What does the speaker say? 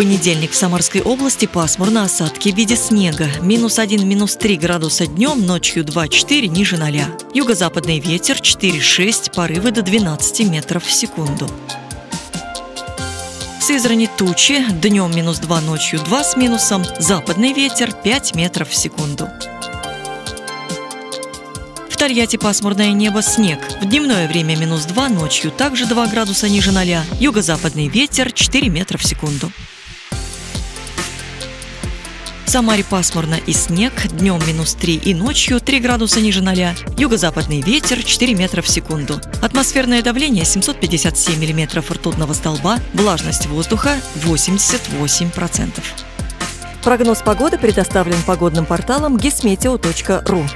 понедельник в Самарской области пасмурно, осадки в виде снега. Минус 1, минус 3 градуса днем, ночью 2-4 ниже 0. Юго-западный ветер 4-6, порывы до 12 метров в секунду. В Сызрани тучи, днем минус 2, ночью 2 с минусом, западный ветер 5 метров в секунду. В Тольятти пасмурное небо, снег. В дневное время минус 2, ночью также 2 градуса ниже 0. Юго-западный ветер 4 метра в секунду. В Самаре пасмурно и снег, днем минус 3 и ночью 3 градуса ниже 0. Юго-западный ветер 4 метра в секунду. Атмосферное давление 757 миллиметров ртутного столба, влажность воздуха 88%. Прогноз погоды предоставлен погодным порталом gismeteo.ru.